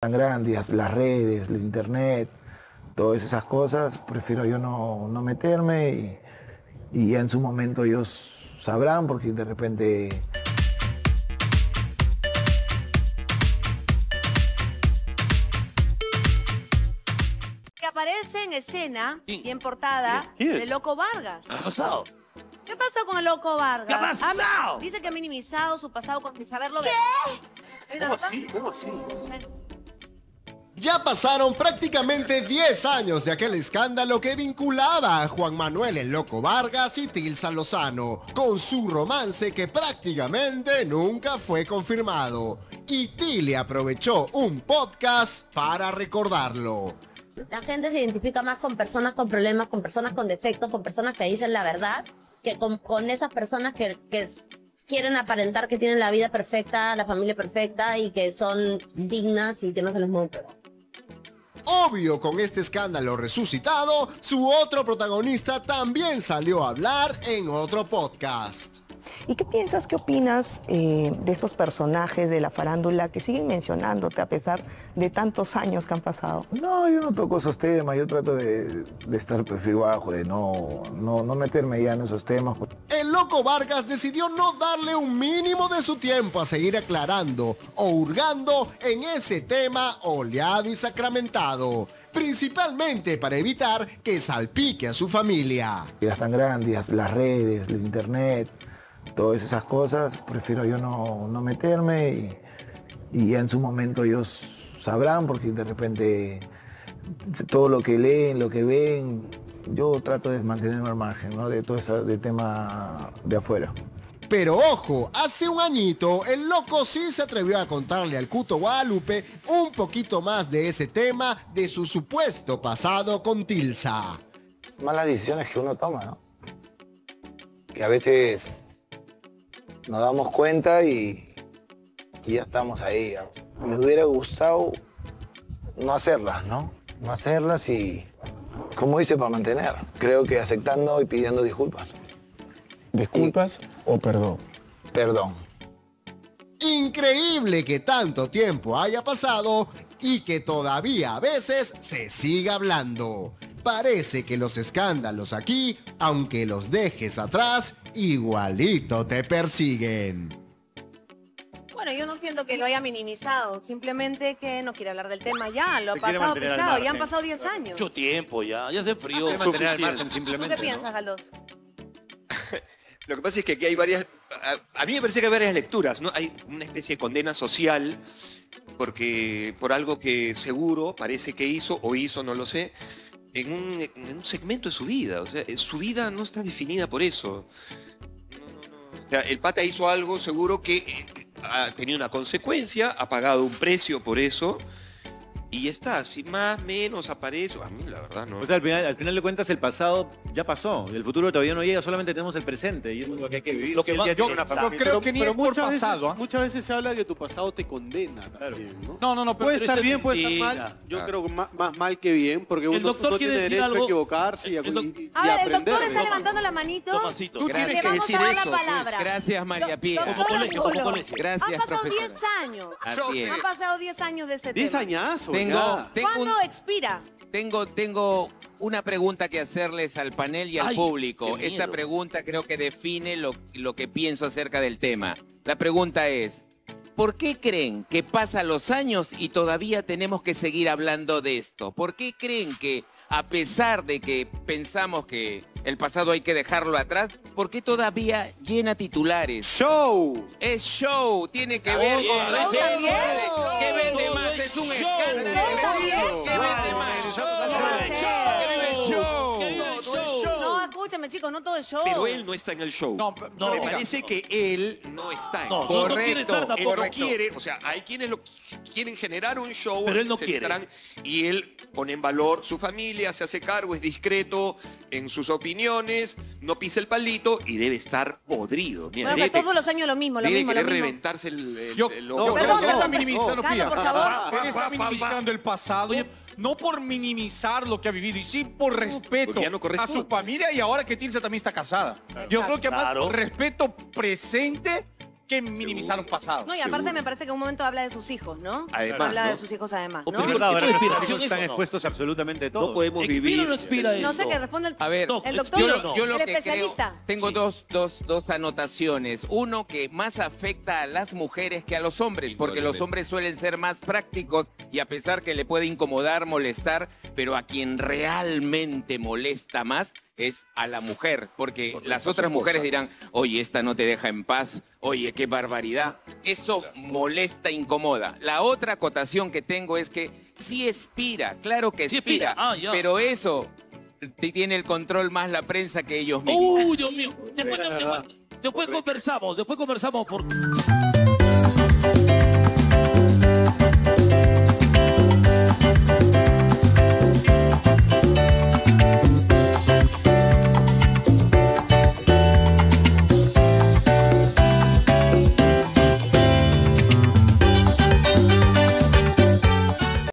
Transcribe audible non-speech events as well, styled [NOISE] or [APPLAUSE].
tan grandes, las redes, el internet, todas esas cosas, prefiero yo no, no meterme y, y ya en su momento ellos sabrán porque de repente... que aparece en escena y en portada de Loco Vargas. ¿Qué ha pasado? ¿Qué pasó con el Loco Vargas? ¿Qué ha pasado? Ah, dice que ha minimizado su pasado con saberlo. ¿Es ¿Cómo así? ¿Cómo así? Ya pasaron prácticamente 10 años de aquel escándalo que vinculaba a Juan Manuel el Loco Vargas y Tilsa Lozano, con su romance que prácticamente nunca fue confirmado. Y Tilly aprovechó un podcast para recordarlo. La gente se identifica más con personas con problemas, con personas con defectos, con personas que dicen la verdad, que con, esas personas que, que quieren aparentar que tienen la vida perfecta, la familia perfecta y que son dignas y que no se les mueve. Obvio, con este escándalo resucitado, su otro protagonista también salió a hablar en otro podcast. ¿Y qué piensas, qué opinas eh, de estos personajes de la farándula que siguen mencionándote a pesar de tantos años que han pasado? No, yo no toco esos temas, yo trato de, de estar perfil bajo, de no, no, no meterme ya en esos temas. El loco Vargas decidió no darle un mínimo de su tiempo a seguir aclarando o hurgando en ese tema oleado y sacramentado, principalmente para evitar que salpique a su familia. Ya están grandes, las redes, el internet, todas esas cosas, prefiero yo no, no meterme y, y ya en su momento ellos sabrán porque de repente todo lo que leen, lo que ven, yo trato de mantenerme al margen ¿no? de todo ese de tema de afuera. Pero ojo, hace un añito el loco sí se atrevió a contarle al Cuto Guadalupe un poquito más de ese tema de su supuesto pasado con Tilsa. Malas decisiones que uno toma, ¿no? Que a veces nos damos cuenta y, y ya estamos ahí. Me hubiera gustado no hacerlas, ¿no? No hacerlas y, como dice, para mantener. Creo que aceptando y pidiendo disculpas. ¿Disculpas o perdón? Perdón. Increíble que tanto tiempo haya pasado y que todavía a veces se siga hablando. Parece que los escándalos aquí, aunque los dejes atrás, igualito te persiguen. Bueno, yo no siento que lo haya minimizado, simplemente que no quiere hablar del tema ya, lo ha Se pasado pisado, ya han pasado 10 años. Mucho tiempo ya, ya se mantener al margen ¿Tú simplemente. qué piensas, Galdós? [LAUGHS] Lo que pasa es que aquí hay varias. A, a mí me parece que hay varias lecturas, ¿no? Hay una especie de condena social porque por algo que seguro parece que hizo o hizo, no lo sé, en un, en un segmento de su vida. O sea, su vida no está definida por eso. El pata hizo algo seguro que eh, ha tenido una consecuencia, ha pagado un precio por eso. Y está, si más, menos aparece. A mí la verdad no. O sea, al final, al final de cuentas, el pasado ya pasó. El futuro todavía no llega, solamente tenemos el presente. Y es lo que hay que vivir. Lo que él más- yo- una yo creo que ni pero es por muchas pasado, veces, ¿ah? muchas veces se habla de que tu pasado te condena también, ¿no? No, no, no, puede pero estar bien, puede estar mentira. mal. Yo creo que más, más mal que bien, porque El uno doctor no quiere tiene decir derecho algo- a equivocarse y a, el doc- y- y A ver, el doctor está levantando la manito. Tomasito. Tú tienes que vamos decir a dar eso. la palabra. Gracias, María Pía. Como colegio, como colegio. Gracias, Han pasado profesora. 10 años. Así es. Han pasado 10 años de ese Diez tema. añazos, Tengo, tengo, un- ¿Cuándo expira? tengo, tengo una pregunta que hacerles al panel y al Ay, público. Esta pregunta creo que define lo, lo que pienso acerca del tema. La pregunta es, ¿por qué creen que pasan los años y todavía tenemos que seguir hablando de esto? ¿Por qué creen que a pesar de que pensamos que el pasado hay que dejarlo atrás, ¿por qué todavía llena titulares? ¡Show! Es show, tiene que ver con. ¿Qué vende más? es un show. escándalo. ¿Qué vende más? Escúchame, chicos, no todo es show. Pero él no está en el show. No, No, Me mira. parece que él no está en No, el no, show. no quiere estar Él tampoco. no quiere, o sea, hay quienes lo quieren generar un show. Pero él no quiere. estarán- y él pone en valor su familia, se hace cargo, es discreto en sus opiniones, no pisa el palito y debe estar podrido. Mira, Bueno, todos los años lo mismo, lo debe mismo, lo querer mismo. reventarse el, el, Yo, el no, Perdón, él perdón. minimizando, Carlos, Pía. por favor. Él está minimizando el pasado, no por minimizar lo que ha vivido, y sí por respeto a su familia y ahora que Tilsa también está casada. Yo creo que más Claro. respeto presente que minimizar un pasado. No, y aparte me parece que en un momento habla de sus hijos, ¿no? Además, habla ¿no? de sus hijos además, ¿no? Es verdad, ahora ¿Tiene los inspiración chicos están eso o no? expuestos absolutamente todos. No podemos ¿Expira vivir. o no expira No sé qué responde el, A ver, No, el yo doctor, lo- yo lo el que creo- especialista. Tengo dos, dos, dos anotaciones. Uno que más afecta a las mujeres que a los hombres, porque los hombres suelen ser más prácticos y a pesar que le puede incomodar, molestar, pero a quien realmente molesta más es a la mujer, porque las otras mujeres dirán, oye, esta no te deja en paz, oye, qué barbaridad. Eso molesta, incomoda. La otra acotación que tengo es que sí expira, claro que Sí expira. Ah, pero eso tiene el control más la prensa que ellos mismos. Uy, Dios mío. Después, después- después conversamos, después conversamos por...